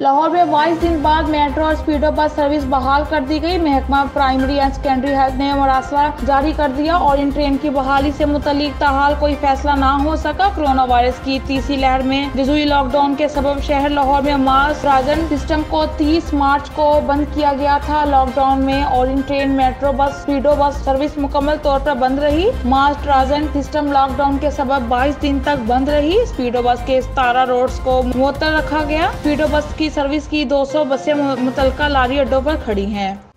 लाहौर में बाईस दिन बाद मेट्रो और स्पीडो बस सर्विस बहाल कर दी गई। महकमा प्राइमरी एंड सेकेंडरी हेल्थ ने मरासला जारी कर दिया और इन ट्रेन की बहाली से मुतलिक ताहाल कोई फैसला ना हो सका। कोरोना वायरस की तीसरी लहर में जजूई लॉकडाउन के सबब शहर लाहौर में मास राजन सिस्टम को 30 मार्च को बंद किया गया था। लॉकडाउन में और इन train, metro bus, स्पीडो bus service मुकम्मल तौर पर बंद रही। मास ट्राजन सिस्टम लॉकडाउन के सबब 22 दिन तक बंद रही। स्पीडो बस के सतारा रोड को मुअत्तर रखा गया। स्पीडो बस की सर्विस की 200 बसें मुतलका लारी अड्डों पर खड़ी हैं।